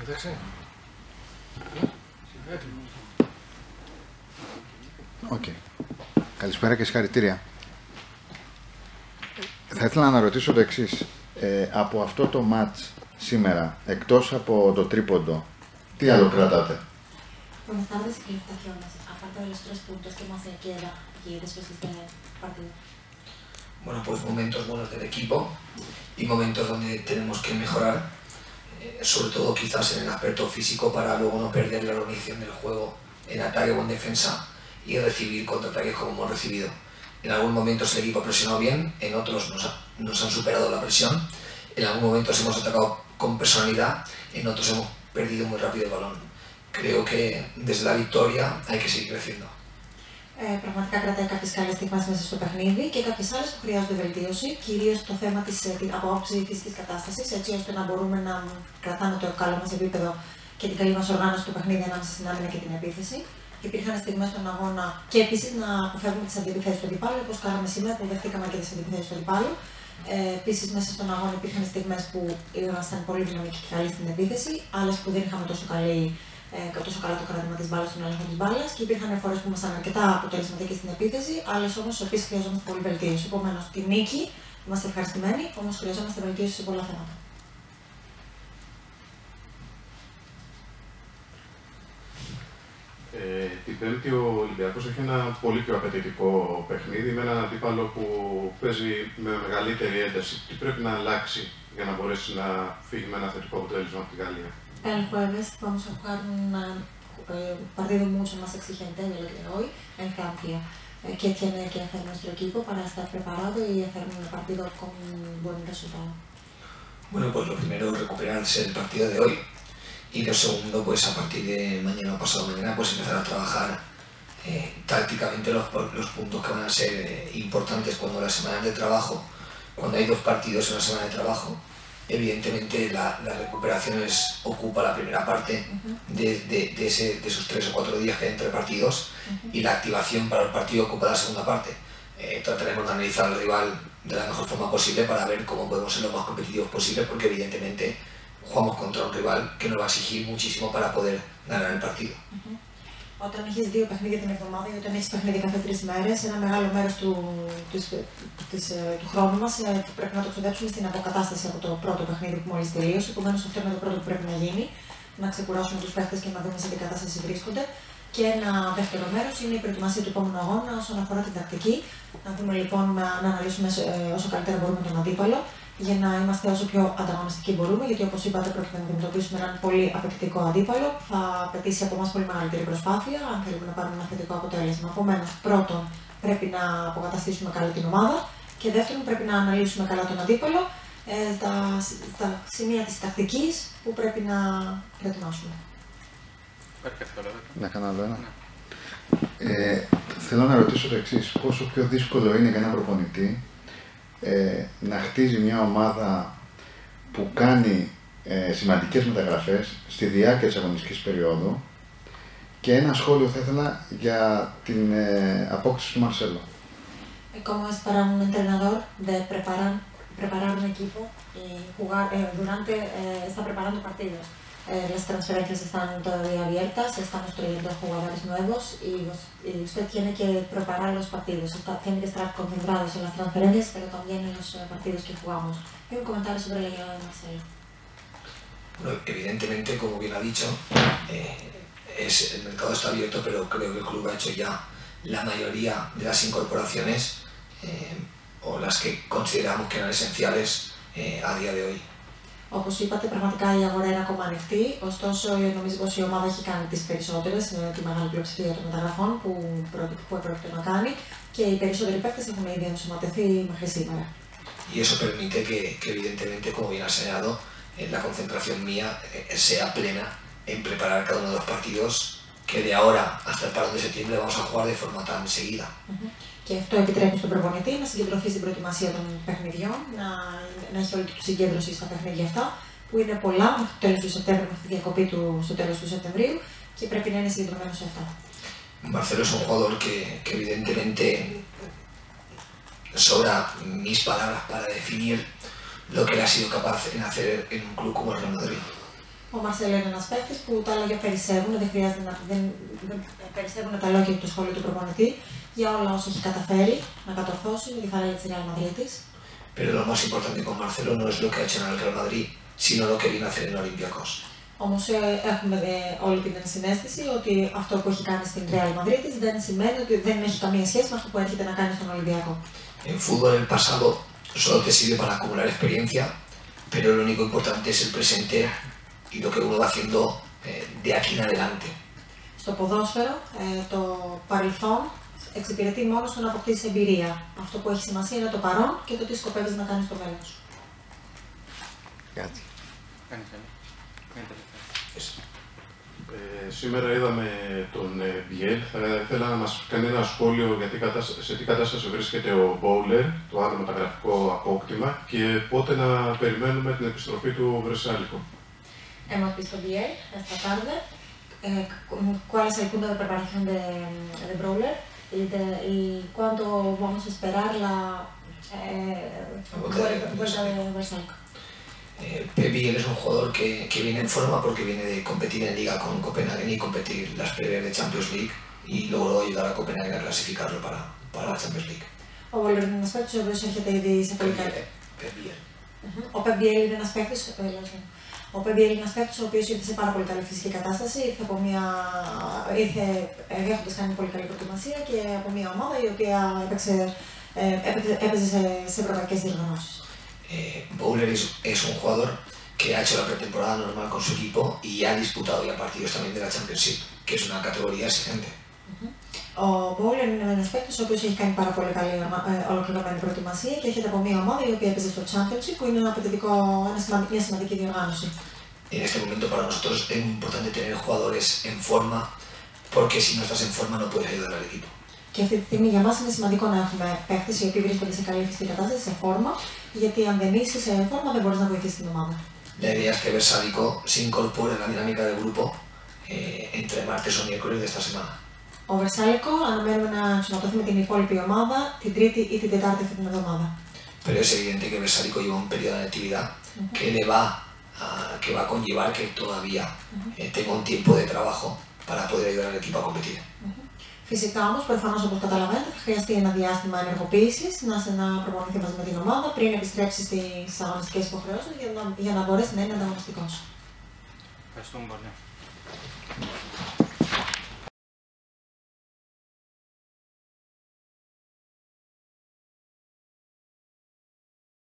Εντάξει. Οκ. Καλησπέρα και συγχαρητήρια. Θα ήθελα να ρωτήσω το εξής. Ε, από αυτό το match σήμερα, εκτός από το τρίποντο, τι άλλο κρατάτε. Buenas tardes y felicitaciones. Aparte de los tres puntos que más se queda aquí después de este partido. Bueno, pues momentos buenos del equipo y momentos donde tenemos que mejorar, eh, sobre todo quizás en el aspecto físico para luego no perder la organización del juego en ataque o en defensa y recibir contraataques como hemos recibido. En algunos momentos el equipo ha presionado bien, en otros nos, nos han superado la presión, en algunos momentos hemos atacado con personalidad, en otros hemos perdido muy rápido el balón. Creo que desde la victoria hay que seguir creciendo. Ε, πραγματικά κρατάει κάποιες καλές στιγμές μέσα στο παιχνίδι και κάποιες άλλες που χρειάζονται βελτίωση, κυρίως το θέμα της από άποψη φυσική κατάστασης, έτσι ώστε να μπορούμε να κρατάμε το καλό μας επίπεδο και την καλή μας οργάνωση του παιχνίδι ανάμεσα στην άμυνα και την επίθεση. Υπήρχαν στιγμές στον αγώνα και επίσης να αποφεύγουμε τις αντιπιθέσεις του αντιπάλου, όπως κάναμε σήμερα που δεχτήκαμε και τις αντιπιθέσεις του αντιπάλου. Ε, επίσης, μέσα στον αγώνα υπήρχαν στιγμές που ήμασταν πολύ δυναμικοί και καλοί στην επίθεση, άλλες που δεν είχαμε τόσο καλή ε, τόσο καλά το κράτημα της μπάλας στον έλεγχο της μπάλας και υπήρχαν φορές που ήμασταν αρκετά αποτελεσματικοί στην επίθεση, άλλες όμως στι οποίε χρειαζόμαστε πολύ βελτίωση. Επομένως, τη νίκη είμαστε ευχαριστημένοι, όμως χρειαζόμαστε βελτίωση σε πολλά θέματα. Ε, την Πέμπτη ο Ολυμπιακός έχει ένα πολύ πιο απαιτητικό παιχνίδι με έναν αντίπαλο που παίζει με μεγαλύτερη ένταση. Τι πρέπει να αλλάξει για να μπορέσει να φύγει με ένα θετικό αποτέλεσμα από τη Γαλλία; El jueves vamos a jugar un eh, partido mucho más exigente de lo que hoy en Francia. Eh, ¿Qué tiene que hacer nuestro equipo para estar preparado y hacer un partido con un buen resultado? Bueno, pues lo primero recuperarse el partido de hoy. Y lo segundo, pues a partir de mañana o pasado mañana, pues empezar a trabajar eh, tácticamente los, los puntos que van a ser importantes cuando las semanas de trabajo, cuando hay dos partidos en una semana de trabajo, evidentemente la, la recuperación es, ocupa la primera parte de, de, de ese, de esos tres o cuatro días que hay entre partidos y la activación para el partido ocupa la segunda parte. Eh, trataremos de analizar al rival de la mejor forma posible para ver cómo podemos ser lo más competitivos posible porque evidentemente jugamos contra un rival que nos va a exigir muchísimo para poder ganar el partido. Όταν έχεις δύο παιχνίδια την εβδομάδα ή όταν έχεις παιχνίδι κάθε τρεις μέρες, ένα μεγάλο μέρος του, της, της, ε, του χρόνου μας πρέπει να το ξοδέψουμε στην αποκατάσταση από το πρώτο παιχνίδι που μόλις τελείωσε. Επομένω, αυτό είναι το πρώτο που πρέπει να γίνει. Να ξεκουράσουμε τους παίχτε και να δούμε σε τι κατάσταση βρίσκονται. Και ένα δεύτερο μέρος είναι η προετοιμασία του επόμενου αγώνα όσον αφορά την τακτική. Να δούμε λοιπόν, να, να αναλύσουμε ε, όσο καλύτερα μπορούμε τον αντίπαλο για να είμαστε όσο πιο ανταγωνιστικοί μπορούμε, γιατί όπως είπατε, πρόκειται να αντιμετωπίσουμε έναν πολύ απαιτητικό αντίπαλο. Θα απαιτήσει από εμάς πολύ μεγαλύτερη προσπάθεια, αν θέλουμε να πάρουμε ένα θετικό αποτέλεσμα. Επομένως, πρώτον, πρέπει να αποκαταστήσουμε καλά την ομάδα και δεύτερον, πρέπει να αναλύσουμε καλά τον αντίπαλο ε, στα, στα σημεία της τακτικής που πρέπει να προετοιμάσουμε. Να κάνω άλλο ένα. Ε, θέλω να ρωτήσω το εξής. Πόσο πιο δύσκολο είναι για ένα προπονητή ε, να χτίζει μια ομάδα που κάνει ε, σημαντικές μεταγραφές στη διάρκεια της αγωνιστικής περίοδου και ένα σχόλιο θα ήθελα για την ε, απόκτηση του Μαρσέλο. ¿Cómo es para un entrenador de preparar, preparar un equipo y jugar eh, durante, eh, está preparando partidos? Eh, las transferencias están todavía abiertas, estamos trayendo jugadores nuevos y, vos- y usted tiene que preparar los partidos, está- tiene que estar concentrados en las transferencias, pero también en los partidos que jugamos. Y un comentario sobre la llegada de Marcelo. Bueno, evidentemente, como bien ha dicho, eh, es, el mercado está abierto, pero creo que el club ha hecho ya la mayoría de las incorporaciones eh, o las que consideramos que eran esenciales eh, a día de hoy. Όπως είπατε, πραγματικά η αγορά είναι ακόμα ανοιχτή. Ωστόσο, νομίζω πως η ομάδα έχει κάνει τις περισσότερες, τη μεγάλη πλειοψηφία των μεταγραφών που, πρόκειται- που πρόκειται να κάνει και οι περισσότεροι παίκτες έχουν ήδη ενσωματωθεί μέχρι σήμερα. Y eso permite que, que evidentemente, como bien ha señalado, eh, la concentración mía eh, sea plena en preparar cada uno de los partidos que de ahora hasta el parón de septiembre vamos a jugar de forma tan seguida. Και αυτό επιτρέπει στον προπονητή να συγκεντρωθεί στην προετοιμασία των παιχνιδιών, να, να έχει όλη του συγκέντρωση στα παιχνίδια αυτά, που είναι πολλά μέχρι το τέλος του Σεπτέμβριου, μέχρι τη διακοπή του στο τέλος του Σεπτεμβρίου και πρέπει να είναι συγκεντρωμένος σε αυτά. Marcelo es un jugador que, que evidentemente sobra mis palabras para definir lo que él ha sido capaz en hacer en un club como el Real Madrid. Ο Ο Μαρσέλο είναι ένας παίκτης που τα λόγια περισσεύουν, δεν χρειάζεται να. Δεν, δεν περισσεύουν τα λόγια του σχόλου του προπονητή για όλα όσα έχει καταφέρει να κατορθώσει με τη φαρέλα της Real Madrid. Pero lo más importante con Marcelo no es lo que ha hecho en el Real Madrid, sino lo que viene a hacer en Olympiacos. Όμως ε, έχουμε ε, όλη την συνέστηση ότι αυτό που έχει κάνει στην Real Madrid δεν σημαίνει ότι δεν έχει καμία σχέση με αυτό που έρχεται να κάνει στον Ολυμπιακό. En fútbol el pasado solo te sirve para acumular experiencia, pero lo único importante es el presente y lo que uno va haciendo eh, de aquí en adelante. Στο ποδόσφαιρο, ε, το παρελθόν εξυπηρετεί μόνος στο να αποκτήσει εμπειρία. Αυτό που έχει σημασία είναι το παρόν και το τι σκοπεύεις να κάνεις στο μέλλον σου. Κάτι. Ε, σήμερα είδαμε τον ε, Μπιέλ. Θα ήθελα να μας κάνει ένα σχόλιο για τι κατάστα- σε τι κατάσταση βρίσκεται ο Μπόουλερ, το άλλο μεταγραφικό απόκτημα και πότε να περιμένουμε την επιστροφή του Βρεσάλικο. Hemos visto bien esta tarde eh, cuál es el punto de preparación de, de Brawler y, de, y, cuánto vamos a esperar la eh, vuelta de Berserk. Eh, Pepi es un jugador que, que, viene en forma porque viene de competir en liga con Copenhagen y competir las previas de Champions League y logró ayudar a Copenhagen a clasificarlo para, para la Champions League. O volver aspecto sobre el de Pep Biel. O Pep Biel en aspectos sobre είναι ένας παίκτης, ε, λέω συγγνώμη. ο Πεμπιέλ είναι ένας παίκτης ο οποίος ήρθε σε πάρα πολύ καλή φυσική κατάσταση, ήρθε, από μια, ήρθε ε, έχοντας κάνει πολύ καλή προετοιμασία και από μια ομάδα η οποία έπαιξε, ε, έπαιξε, έπαιζε σε, σε ευρωπαϊκές διοργανώσεις. Eh, Bowler es, es un jugador que ha hecho la pretemporada normal con su equipo y ha disputado ya partidos también de la Championship, que es una categoría exigente. Ο Μπόουλερ είναι ένας παίκτης ο οποίος έχει κάνει πάρα πολύ καλή ε, ολοκληρωμένη προετοιμασία και έρχεται από μια ομάδα η οποία παίζει στο Championship που είναι ένα απαιτητικό, ένα σημαντική, μια σημαντική διοργάνωση. En este momento para nosotros es muy importante tener jugadores en forma, porque si no estás en forma no puedes ayudar al equipo. Και αυτή τη στιγμή για μας είναι σημαντικό να έχουμε παίκτες οι οποίοι vρίσκονται σε καλή φυσική κατάσταση, σε φόρμα, γιατί αν δεν είσαι σε φόρμα δεν μπορείς να βοηθήσεις την ομάδα. La idea es que Versálico se incorpore en la dinámica del grupo eh, entre martes o miércoles de esta semana. Ο Βερσάλικο αναμένουμε να ενσωματωθεί με την υπόλοιπη ομάδα την Τρίτη ή την Τετάρτη αυτή την εβδομάδα. Pero es evidente que Versálico lleva un periodo de actividad que le va a, que va a conllevar que todavía eh, tenga un tiempo de trabajo para poder ayudar al equipo a competir. Φυσικά όμω, προφανώ όπω καταλαβαίνετε, θα χρειαστεί ένα διάστημα ενεργοποίηση να, σε- να προπονηθεί μαζί με την ομάδα πριν επιστρέψει στι αγωνιστικέ υποχρεώσει για να, για να μπορέσει να είναι ανταγωνιστικό. Ευχαριστούμε πολύ.